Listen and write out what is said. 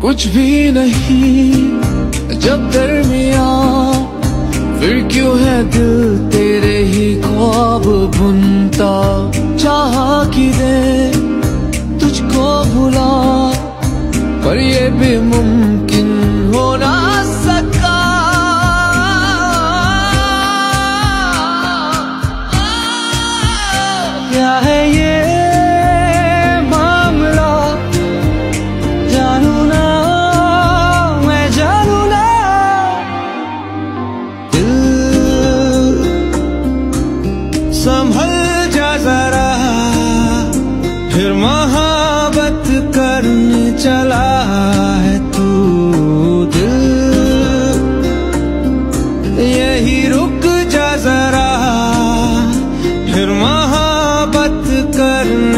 कुछ भी नहीं। जब दरमिया फिर क्यों है दिल तेरे ही ख्वाब बुनता चाह कि दे, तुझको भुला। पर ये भी मुमकिन हो ना सका। क्या है संभल जा जरा। फिर महाबत करने चला है तू दिल। यही रुक जा जरा। फिर महाबत करने